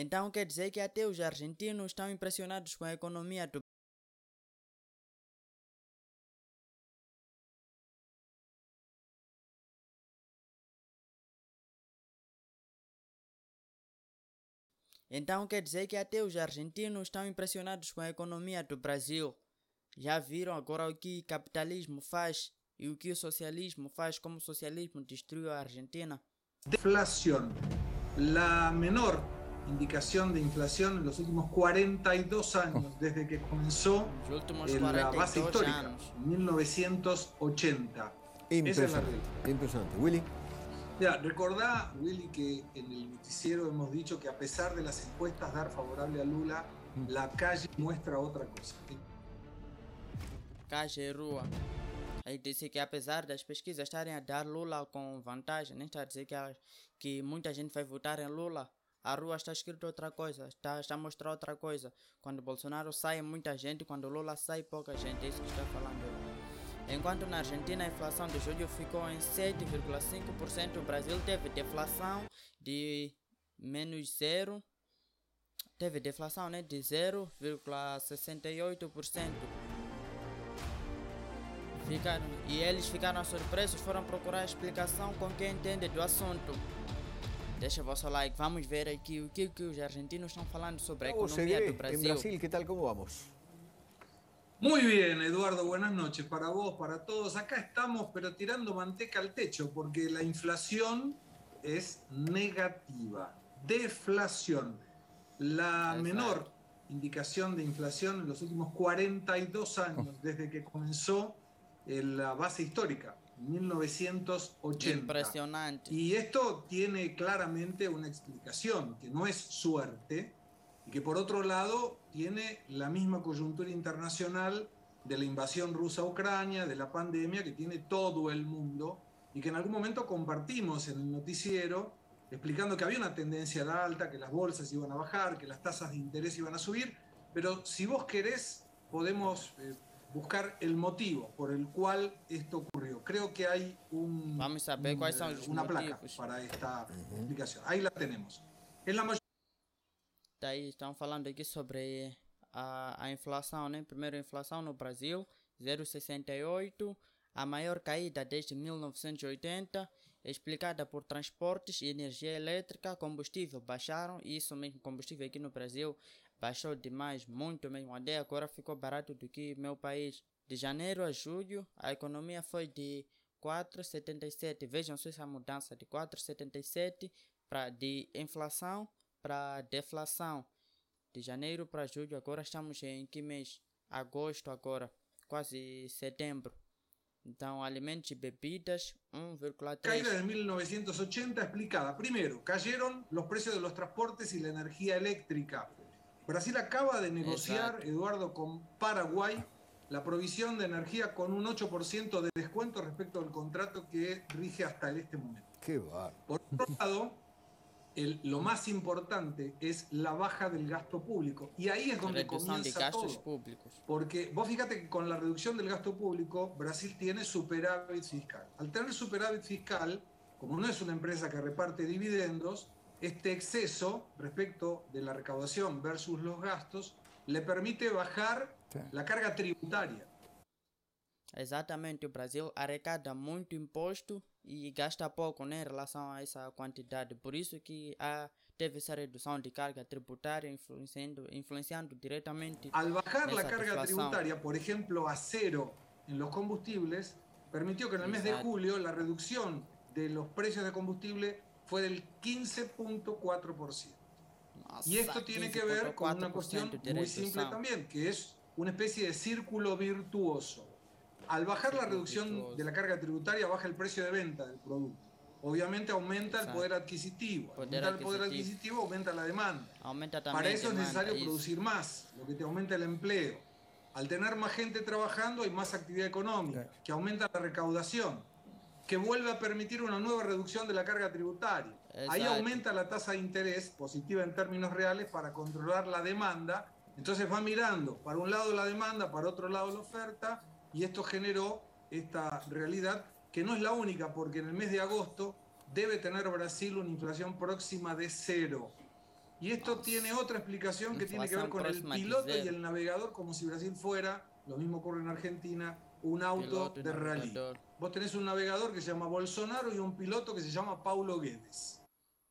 Então quer dizer que até os argentinos estão impressionados com a economia do Então quer dizer que até os argentinos estão impressionados com a economia do Brasil. Já viram agora o que capitalismo faz e o que o socialismo faz, como o socialismo destruiu a Argentina? Deflación. La menor indicación de inflación en los últimos 42 años, desde que comenzó en la 42 base histórica, anos. 1980. Esa es la Impresionante. Impresionante. Willy. Ya, recordá, Willy, que en el noticiero hemos dicho que a pesar de las encuestas dar favorable a Lula, la calle muestra otra cosa. Caixa e Rua. Aí disse que apesar das pesquisas estarem a dar Lula com vantagem, nem está a dizer que, que muita gente vai votar em Lula. A rua está escrito outra coisa, está, está a mostrar outra coisa. Quando Bolsonaro sai, muita gente, quando Lula sai, pouca gente. É isso que está falando. Enquanto na Argentina a inflação de julho ficou em 7,5%, o Brasil teve deflação de menos zero. Teve deflação né, de 0,68%. Ficaram, e eles ficaram surpresos, foram procurar explicação com quem entende do assunto. Deixa vosso like, vamos ver aqui o que, que os argentinos estão falando sobre a economia seguir do en Brasil. Brasil. ¿Qué tal? ¿Cómo vamos? Muy bien, Eduardo, buenas noches para vos, para todos. Acá estamos, pero tirando manteca al techo, porque la inflación es negativa. Deflación. La Exacto. menor indicación de inflación en los últimos 42 años, desde que comenzó en la base histórica, 1980. Impressionante. Y esto tiene claramente una explicación, que no es suerte, y que por otro lado tiene la misma coyuntura internacional de la invasión rusa a Ucrania, de la pandemia que tiene todo el mundo, y que en algún momento compartimos en el noticiero, explicando que había una tendencia a la alta, que las bolsas iban a bajar, que las tasas de interés iban a subir, pero si vos querés, podemos eh, buscar el motivo por el cual esto ocurrió. Creo que hay un, Vamos a ver un, cuáles son eh, los una placa motivos. para esta explicación. Ahí la tenemos. Es la Daí estão falando aqui sobre a, a inflação, né? Primeiro, a inflação no Brasil, 0,68, a maior caída desde 1980, explicada por transportes e energia elétrica, combustível baixaram, e isso mesmo, combustível aqui no Brasil baixou demais, muito mesmo, até agora ficou barato do que meu país. De janeiro a julho, a economia foi de 4,77. Vejam só essa mudança de 4,77 para de inflação para deflação. De janeiro para julho, agora estamos em que mês? Agosto agora, quase setembro. Então, alimentos e bebidas, 1,3. caída de 1980 explicada. Primero, cayeron los precios de los transportes y la energía eléctrica. Brasil acaba de negociar, Exacto. Eduardo, con Paraguay la provisión de energía con un 8% de descuento respecto al contrato que rige hasta este momento. Qué bar. Por otro lado, el- lo más importante es la baja del gasto público. Y ahí es donde de comienza gastos todo. públicos. Porque vos fíjate que con la reducción del gasto público, Brasil tiene superávit fiscal. Al tener superávit fiscal, como no es una empresa que reparte dividendos, este exceso respecto de la recaudación versus los gastos le permite bajar Sí. la carga tributaria. Exatamente, o Brasil arrecada muito imposto e gasta pouco né, em relação a essa quantidade. Por isso que há, teve essa redução de carga tributária influenciando, influenciando diretamente Al bajar la carga deflación. tributaria, por ejemplo, a cero en los combustibles, permitió que en el mes de julio la reducción de los precios de combustible fue del 15.4%. Nossa, Y esto tiene que ver con una cuestión 15,4% de muy simple redução. también, que es una especie de círculo virtuoso. Al bajar la reducción de la carga tributaria, baja el precio de venta del producto. Obviamente aumenta el poder adquisitivo. Aumenta el poder adquisitivo. aumenta la demanda. Para eso es necesario producir más, lo que te aumenta el empleo. Al tener más gente trabajando hay más actividad económica, que aumenta la recaudación, que vuelve a permitir una nueva reducción de la carga tributaria. Ahí aumenta la tasa de interés positiva en términos reales para controlar la demanda. Entonces va mirando para un lado la demanda, para otro lado la oferta, y esto generó esta realidad que no es la única, porque en el mes de agosto debe tener Brasil una inflación próxima de cero. Y esto tiene otra explicación que tiene que ver con el piloto y el navegador, como si Brasil fuera, lo mismo ocurre en Argentina, un auto de rally. Vos tenés un navegador que se llama Bolsonaro y un piloto que se llama Paulo Guedes.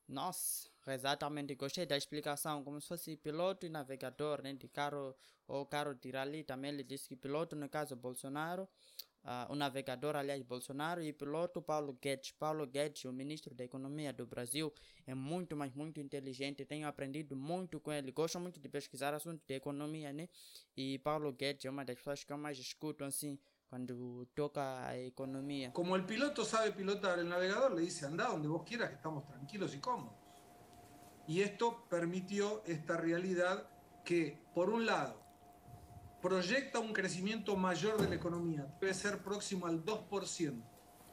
Nossa, exatamente. Gostei da explicação, como se fosse piloto e navegador né, de carro ou carro de rally. Também ele disse que piloto, no caso Bolsonaro, uh, o navegador, aliás, Bolsonaro, e piloto Paulo Guedes. Paulo Guedes, o ministro da Economia do Brasil, é muito, mas muito inteligente. Tenho aprendido muito com ele. Gosto muito de pesquisar assuntos de economia, né? E Paulo Guedes é uma das pessoas que eu mais escuto, assim, cuando toca economía. Como el piloto sabe pilotar el navegador, le dice anda donde vos quieras que estamos tranquilos y cómodos. Y esto permitió esta realidad que, por un lado, proyecta un crecimiento mayor de la economía, debe ser próximo al 2%,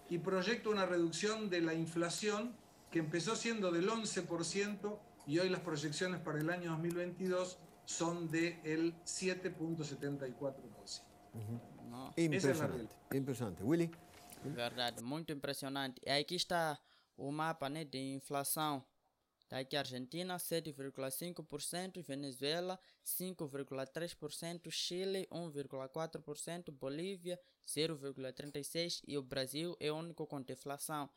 y proyecta una reducción de la inflación que empezó siendo del 11% y hoy las proyecciones para el año 2022 son del 7.74%. Impressionante, impressionante. Willy? Verdade, muito impressionante. E aqui está o mapa né, de inflação Aqui Argentina 7,5%, Venezuela 5,3%, Chile 1,4%, Bolívia 0,36% e o Brasil é o único com deflação.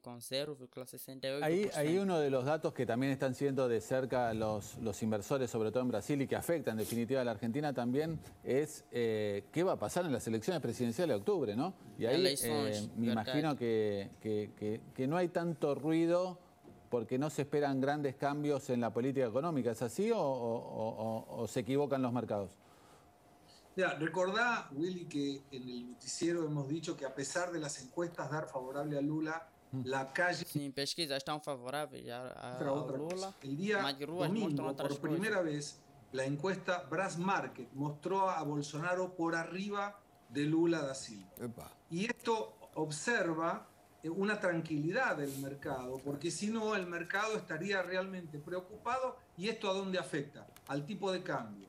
Con 0,68%. Ahí hay uno de los datos que también están siendo de cerca los, los inversores, sobre todo en Brasil, y que afecta en definitiva a la Argentina también, es eh, qué va a pasar en las elecciones presidenciales de octubre, ¿no? Y ahí eh, me imagino que, que, que no hay tanto ruido porque no se esperan grandes cambios en la política económica. ¿Es así o, se equivocan los mercados? Ya, recordá, Willy, que en el noticiero hemos dicho que a pesar de las encuestas dar favorable a Lula, mm. la calle... Sim, pesquisas están favorables a, Lula. El día domingo, por primera vez, la encuesta Brass Market mostró a Bolsonaro por arriba de Lula da Silva. Y esto observa eh, una tranquilidad del mercado, porque si no el mercado estaría realmente preocupado e isto a dónde afeta? Al tipo de cambio.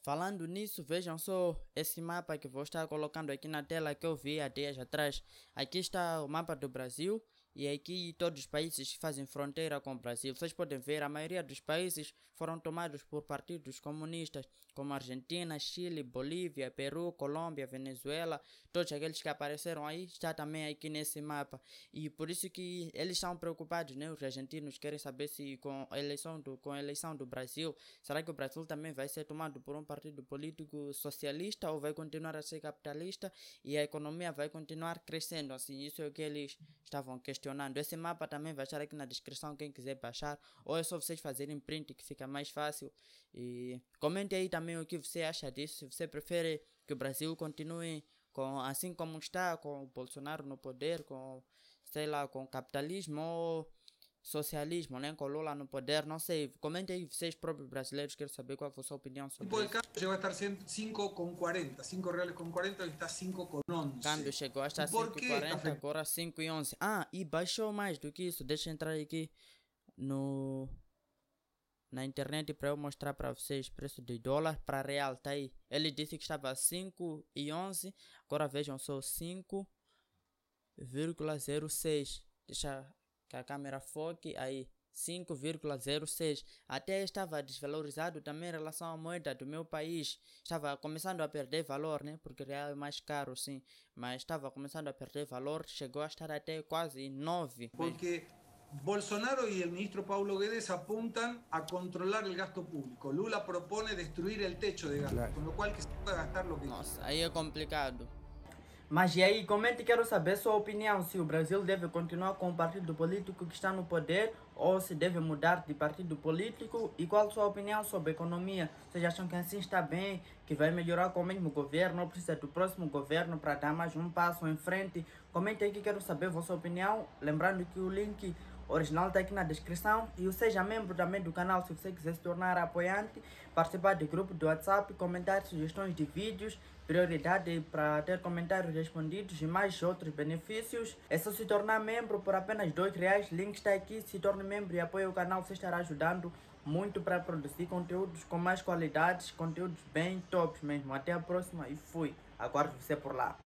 Falando nisso, vejam só esse mapa que vou estar colocando aqui na tela que eu vi há dias atrás. Aqui está o mapa do Brasil e aqui todos os países que fazem fronteira com o Brasil. Vocês podem ver, a maioria dos países foram tomados por partidos comunistas, como Argentina, Chile, Bolívia, Peru, Colômbia, Venezuela. Todos aqueles que apareceram aí está também aqui nesse mapa. E por isso que eles estão preocupados, né? Os argentinos querem saber se com a eleição do, com a eleição do Brasil, será que o Brasil também vai ser tomado por um partido político socialista ou vai continuar a ser capitalista e a economia vai continuar crescendo? Assim, isso é o que eles estavam questionando questionando. Esse mapa também vai estar aqui na descrição, quem quiser baixar. Ou é só vocês fazerem print que fica mais fácil. E comente aí também o que você acha disso. Se você prefere que o Brasil continue com, assim como está, com o Bolsonaro no poder, com, sei lá, com o capitalismo ou socialismo, né? Com Lula no poder, não sei. Comentem aí vocês próprios brasileiros, quero saber qual foi a sua opinião sobre tipo, isso. O chegou a estar 5 com 40, 5 reais com 40 e está 5 com 11. O câmbio chegou a estar 5 com 40, agora 5 e 11. Ah, e baixou mais do que isso. Deixa eu entrar aqui no na internet para eu mostrar para vocês preço de dólar para real, tá aí. Ele disse que estava 5 e 11, agora vejam só 5,06. Deixa que a câmera foque aí 5,06. Até estava desvalorizado também em relação à moeda do meu país. Estava começando a perder valor, né? Porque real é mais caro, sim. Mas estava começando a perder valor. Chegou a estar até quase 9. Porque Bolsonaro y el ministro Paulo Guedes apuntan a controlar el gasto público. Lula propone destruir el techo de gasto, claro. con lo cual que se pueda gastar lo que Nossa, aí é complicado. Mas e aí, comente, quero saber sua opinião, se o Brasil deve continuar com o partido político que está no poder ou se deve mudar de partido político e qual sua opinião sobre economia. Vocês acham que assim está bem, que vai melhorar com o mesmo governo ou precisa do próximo governo para dar mais um passo em frente? Comente aí que quero saber a vossa opinião. Lembrando que o link original está aqui na descrição e seja membro também do canal se você quiser se tornar apoiante, participar do grupo do WhatsApp, comentar sugestões de vídeos prioridade para ter comentários respondidos e mais outros benefícios. É só se tornar membro por apenas dois reais. Link está aqui. Se torne membro e apoie o canal. Você estará ajudando muito para produzir conteúdos com mais qualidades, conteúdos bem tops mesmo. Até a próxima e fui. Aguardo você por lá.